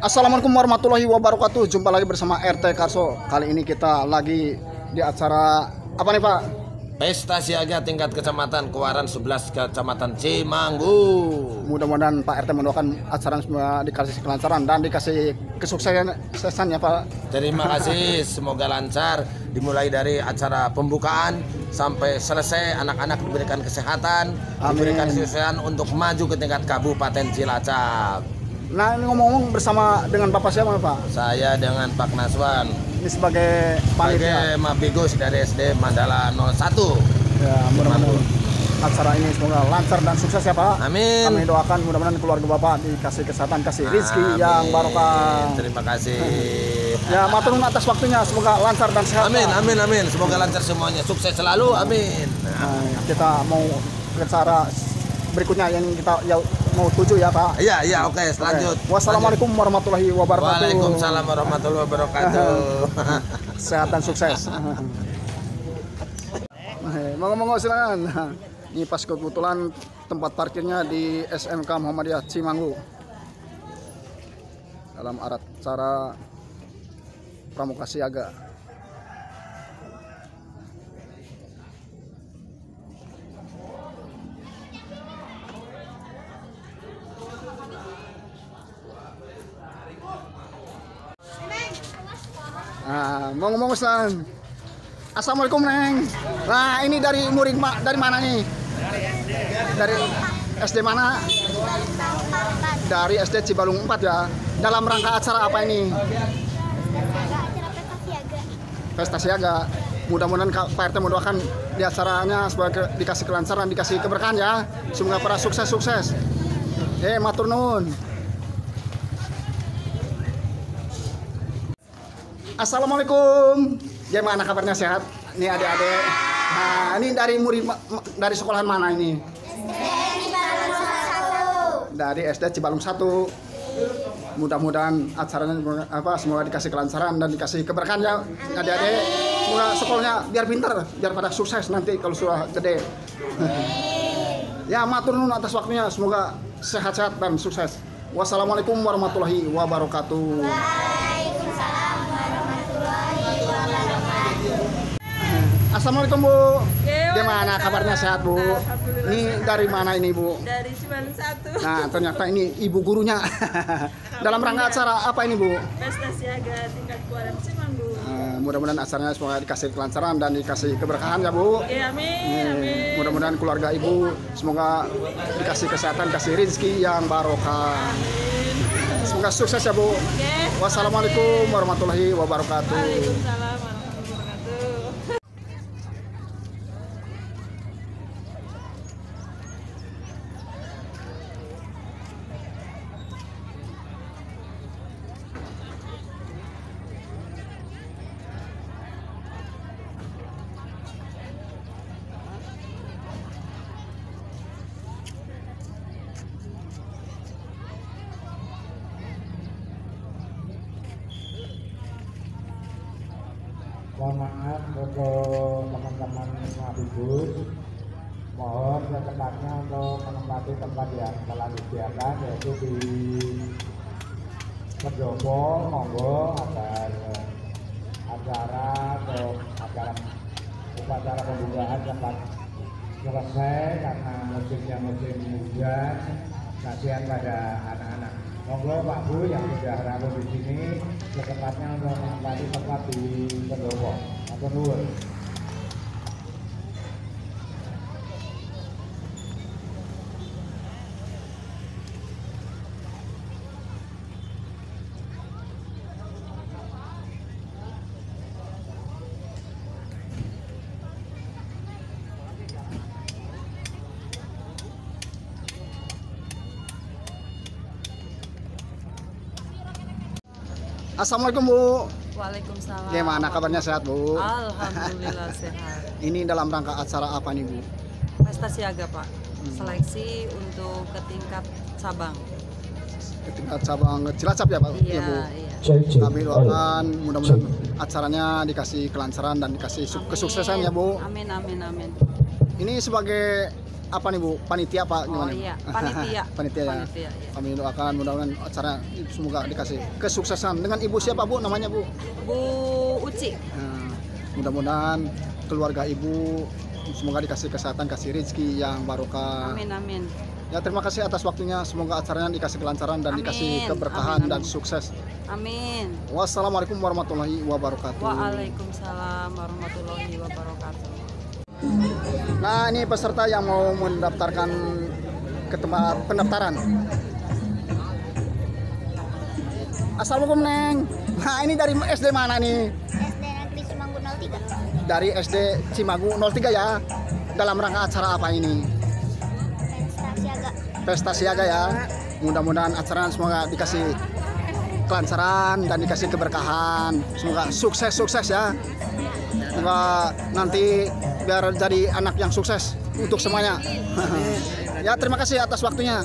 Assalamualaikum warahmatullahi wabarakatuh. Jumpa lagi bersama RT Karso. Kali ini kita lagi di acara apa nih Pak? Pesta siaga tingkat kecamatan Kuaran 11 Kecamatan Cimanggu. Mudah-mudahan Pak RT mendoakan acara semua dikasih kelancaran dan dikasih kesuksesan ya Pak. Terima kasih, semoga lancar dimulai dari acara pembukaan sampai selesai anak-anak diberikan kesehatan, Amin. diberikan kesuksesan untuk maju ke tingkat Kabupaten Cilacap. Nah ini ngomong-ngomong bersama dengan Bapak siapa Pak? Saya dengan Pak Naswan Ini sebagai panitia. sebagai Mabigus dari SD Mandala 01. Ya mudah-mudahan acara ini semoga lancar dan sukses ya Pak. Amin. Kami doakan mudah-mudahan keluarga Bapak dikasih kesehatan, kasih rezeki Amin. yang barokah. Terima kasih. Ya matur nuwun atas waktunya semoga lancar dan sehat. Amin, Pak. amin, amin. Semoga lancar semuanya. Sukses selalu. Amin. Nah, kita mau ke acara berikutnya yang kita ya, mau tuju ya Pak. Iya, iya, oke, Oke. lanjut. Wassalamualaikum warahmatullahi wabarakatuh. Waalaikumsalam warahmatullahi wabarakatuh. Sehat dan sukses. Eh, Monggo-monggo silakan. Ini pas kebetulan tempat parkirnya di SMK Muhammadiyah Cimanggu. Dalam acara pramuka siaga. Nah, monggo-monggo silakan. Assalamualaikum Neng. Nah ini dari murid ma- dari mana nih? Dari SD mana? Dari SD Cibalung 4 ya. Dalam rangka acara apa ini? Pesta siaga. Mudah-mudahan Pak RT mendoakan di acaranya sebagai dikasih kelancaran, dikasih keberkahan ya. Semoga para sukses-sukses. Eh, matur nuwun. Assalamualaikum. Gimana kabarnya sehat? Nih adik-adik. Nah, ini dari murid dari sekolahan mana ini? Dari SD Cibalung 1. Mudah-mudahan acaranya apa semoga dikasih kelancaran dan dikasih keberkahan ya adik-adik. Semoga sekolahnya biar pintar, biar pada sukses nanti kalau sudah gede. ya matur nuwun atas waktunya. Semoga sehat-sehat dan sukses. Wassalamualaikum warahmatullahi wabarakatuh. Assalamualaikum Bu. Gimana kabarnya sehat Bu? Ini dari mana ini Bu? dari Cibalung satu Nah ternyata ini ibu gurunya. Dalam rangka acara apa ini Bu? pesta siaga tingkat kuaran Cimanggu Eh, mudah-mudahan acaranya semoga dikasih kelancaran dan dikasih keberkahan ya Bu. Oke amin Eh, amin mudah-mudahan keluarga ibu semoga dikasih kesehatan, kasih rezeki yang barokah. Semoga sukses ya Bu. Oke Wassalamualaikum warahmatullahi wabarakatuh. Waalaikumsalam mohon maaf untuk teman-teman Mabibus mohon secepatnya untuk menempati tempat yang telah disediakan yaitu di pendopo monggo agar acara atau acara upacara pembukaan dapat selesai karena musimnya musim hujan kasihan pada anak-anak. Monggo Pak Bu yang sudah rawuh di sini secepatnya untuk menempati tempat di pendopo. Nuwun Assalamualaikum Bu. Waalaikumsalam Gimana kabarnya sehat Bu? Alhamdulillah sehat Ini dalam rangka acara apa nih Bu? pesta siaga Pak seleksi untuk ke tingkat cabang Ke tingkat cabang Cilacap ya Pak? iya Bu. iya Kami doakan mudah-mudahan acaranya dikasih kelancaran dan dikasih su- kesuksesan ya Bu. amin amin amin Ini sebagai apa nih Bu? Panitia Pak Oh gimana? iya, panitia. Panitia ya. Panitia, iya. Kami doakan mudah-mudahan acara semoga dikasih kesuksesan dengan Ibu siapa Bu namanya Bu? Bu Uci. Nah, mudah-mudahan keluarga Ibu semoga dikasih kesehatan, kasih rezeki yang barokah. Amin amin. Ya terima kasih atas waktunya. Semoga acaranya dikasih kelancaran dan Amin. dikasih keberkahan Amin, dan amin. sukses. Amin. Wassalamualaikum warahmatullahi wabarakatuh. Waalaikumsalam warahmatullahi wabarakatuh. Nah ini peserta yang mau mendaftarkan ke tempat pendaftaran. Assalamualaikum Neng. Nah ini dari SD mana nih? SD Negeri Semanggu 03 Dari SD Cimagu 03 ya. Dalam rangka acara apa ini? Pensta Siaga Pesta siaga ya. Mudah-mudahan acara semoga dikasih kelancaran dan dikasih keberkahan. Semoga sukses-sukses ya. Semoga nanti biar jadi anak yang sukses untuk semuanya. ya terima kasih atas waktunya.